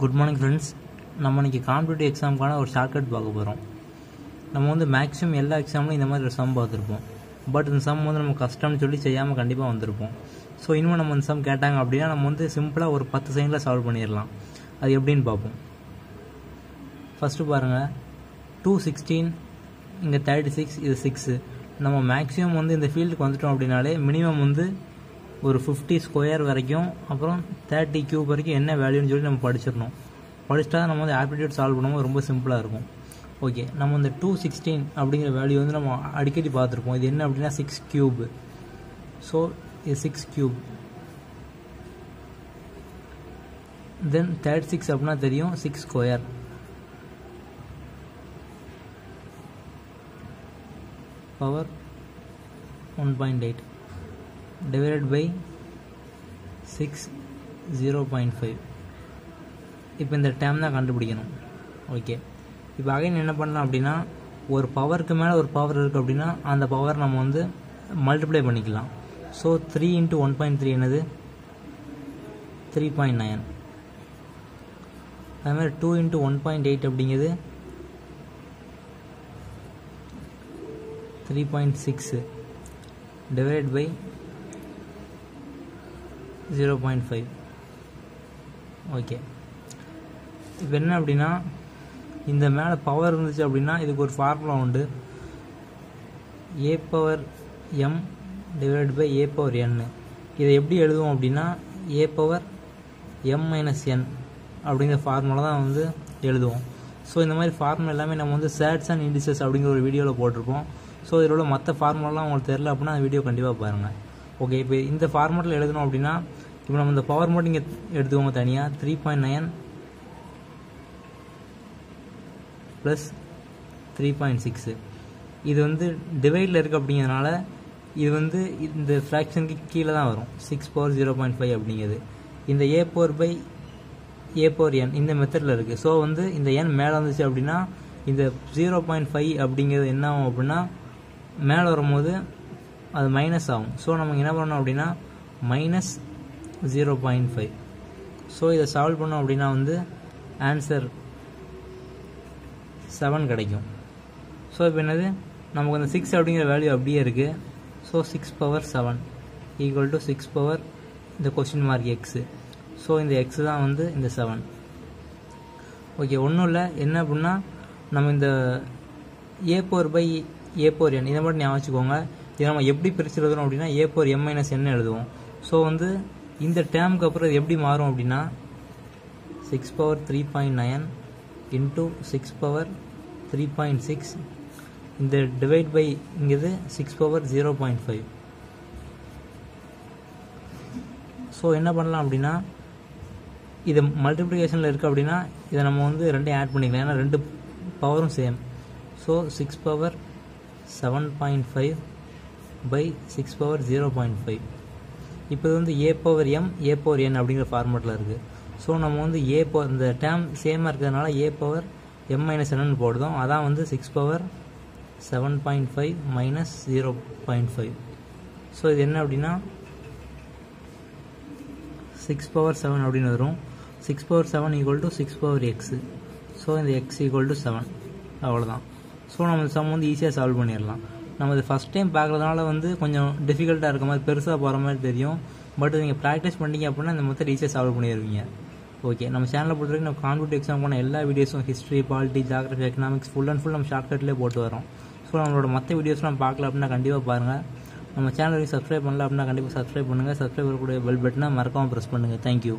Good morning friends நம்ம இன்றைக்கி competitive எக்ஸாமுக்கான ஒரு ஷார்ட்கட் பார்க்க போகிறோம் நம்ம வந்து மேக்ஸிமம் எல்லா எக்ஸாம்லையும் இந்த மாதிரி ஒரு சம் பார்த்துருப்போம். பட் இந்த சம் வந்து நம்ம கஷ்டம்னு சொல்லி செய்யாமல் கண்டிப்பாக வந்திருப்போம். ஸோ இனிமேல் நம்ம இந்த சம் கேட்டாங்க அப்படின்னா நம்ம வந்து சிம்பிளாக ஒரு பத்து செகண்டில் சால்வ் பண்ணிடலாம். அது எப்படின்னு பார்ப்போம். ஃபஸ்ட்டு பாருங்கள் டூ சிக்ஸ்டீன் இங்கே தேர்ட்டி சிக்ஸ் இது சிக்ஸு நம்ம மேக்ஸிமம் வந்து இந்த ஃபீல்டுக்கு வந்துட்டோம் அப்படின்னாலே மினிமம் வந்து ஒரு ஃபிஃப்டி ஸ்கொயர் வரைக்கும் அப்புறம் தேர்ட்டி கியூப் வரைக்கும் என்ன வேல்யூன்னு சொல்லி நம்ம படிச்சிடணும். படிச்சிட்டா நம்ம வந்து ஆப்டிடியூட் சால்வ் பண்ணும்போது ரொம்ப சிம்பிளாக இருக்கும். ஓகே நம்ம இந்த டூ சிக்ஸ்டீன் அப்படிங்கிற வேல்யூ வந்து நம்ம அடிக்கடி பார்த்துருப்போம். இது என்ன அப்படின்னா சிக்ஸ் கியூப் ஸோ இது six cube then thirty six அப்படின்னா தெரியும் six square power one point eight divided by 6 0.5 இப்போ இந்த டேம் தான் கண்டுபிடிக்கணும். ஓகே இப்போ அகைன் என்ன பண்ணலாம் அப்படின்னா ஒரு பவருக்கு மேலே ஒரு பவர் இருக்குது அப்படின்னா அந்த பவர் நம்ம வந்து மல்டிப்ளை பண்ணிக்கலாம். So three into one point three என்னது? த்ரீ பாயிண்ட் நைன் அது மாதிரி two into one point eight அப்படிங்கிறது three point six divide by zero point five okay இப்போ என்ன அப்படின்னா இந்த மேலே பவர் இருந்துச்சு அப்படின்னா இதுக்கு ஒரு ஃபார்முலா உண்டு. A power M divide by A power N இதை எப்படி எழுதுவோம் அப்படின்னா A power M minus N அப்படிங்கிற ஃபார்முலா தான் வந்து எழுதுவோம். ஸோ இந்த மாதிரி ஃபார்முலா எல்லாமே நம்ம வந்து சேட்ஸ் அண்ட் இண்டிசஸ் அப்படிங்கிற ஒரு வீடியோவில் போட்டிருப்போம். ஸோ இதில் உள்ள மற்ற ஃபார்முலாலாம் உங்களுக்கு தெரில அப்படின்னா அந்த வீடியோ கண்டிப்பாக பாருங்கள் ஓகே இப்போ இந்த ஃபார்மேட்டில் எழுதணும் அப்படின்னா இப்போ நம்ம இந்த பவர் மட்டும் இங்கே எடுத்துக்கோங்க தனியாக three point nine plus three point six இது வந்து டிவைடில் இருக்குது அப்படிங்கிறதுனால இது வந்து இந்த ஃப்ராக்ஷனுக்கு கீழே தான் வரும். Six power zero point five அப்படிங்கிறது. இந்த ஏ போர் பை ஏ போர் என் இந்த மெத்தடில் இருக்குது ஸோ வந்து இந்த என் மேலே வந்துச்சு அப்படின்னா இந்த ஜீரோ பாயிண்ட் ஃபைவ் அப்படிங்கிறது என்ன ஆகும் அப்படின்னா மேலே வரும்போது அது மைனஸ் ஆகும். ஸோ நமக்கு என்ன பண்ணணும் அப்படின்னா minus zero point five so இதை சால்வ் பண்ணோம் அப்படின்னா வந்து ஆன்சர் செவன் கிடைக்கும். ஸோ இப்போ என்னது? நமக்கு அந்த சிக்ஸ் அப்படிங்கிற வேல்யூ அப்படியே இருக்குது so six power seven equal to six power இந்த கொஸ்டின் மார்க் எக்ஸு ஸோ இந்த எக்ஸ் தான் வந்து இந்த செவன் ஓகே ஒன்றும் இல்லை. என்ன அப்படின்னா நம்ம இந்த ஏ போர் பை ஏ போர் என் இதை மட்டும் ஞாபகம் வச்சுக்கோங்க. இதை நம்ம எப்படி பிரித்து எழுதுறோம் அப்படின்னா ஏ போர் எம் மைனஸ் என்ன எழுதுவோம். ஸோ வந்து இந்த டேமுக்கு அப்புறம் இது எப்படி மாறும் அப்படின்னா six power three point nine into six power three point six இந்த divide by இங்கிறது six power zero point five so என்ன பண்ணலாம் அப்படின்னா இது மல்டிப்ளிகேஷனில் இருக்குது அப்படின்னா இதை நம்ம வந்து ரெண்டையும் ஆட் பண்ணிக்கலாம். ஏன்னா ரெண்டு பவரும் same so six power seven point five by six power zero point five இப்போ இது வந்து A power M A power N அப்படிங்கிற ஃபார்மேட்டில் இருக்குது ஸோ நம்ம வந்து ஏ பவர் இந்த டேம் சேமாக இருக்கிறதுனால ஏ பவர் எம் மைனஸ் என்னன்னு போடுதோம் அதான் வந்து six power seven point five minus zero point five so இது என்ன அப்படின்னா சிக்ஸ் பவர் செவன் அப்படின்னு வரும். Six power seven equal to six power X so இந்த எக்ஸ் ஈக்குவல் டு செவன் அவ்வளோதான் ஸோ நம்ம இந்த சம் வந்து ஈஸியாக சால்வ் பண்ணிடலாம். நம்ம இது ஃபஸ்ட் டைம் பார்க்குறதுனால வந்து கொஞ்சம் டிஃபிகல்ட்டாக இருக்க மாதிரி பெருசாக போகிற மாதிரி தெரியும். பட் நீங்கள் ப்ராக்டிஸ் பண்ணிங்க அப்படின்னா இந்த மொத்தம் டீச்சர்ஸ் சால்வ் பண்ணிடுவீங்க. ஓகே நம்ம சேனலை பொறுத்த வரைக்கும் நம்ம காம்படிட்டிவ் எக்ஸாம் போன எல்லா வீடியோஸும் history polity geography economics full and full நம்ம ஷார்ட்கட்லேயே போட்டு வரோம் ஸோ நம்மளோட மற்ற வீடியோஸ்லாம் பார்க்கல அப்படின்னா கண்டிப்பாக பாருங்கள் நம்ம சேனலுக்கு சப்ஸ்கிரைப் பண்ணல அப்படின்னா கண்டிப்பாக சப்ஸ்கிரைப் பண்ணுங்கள் சப்ஸ்கிரைப் பண்ணக்கூடிய பெல் பட்டனை மறக்காமல் ப்ரெஸ் பண்ணுங்கள் தேங்க்யூ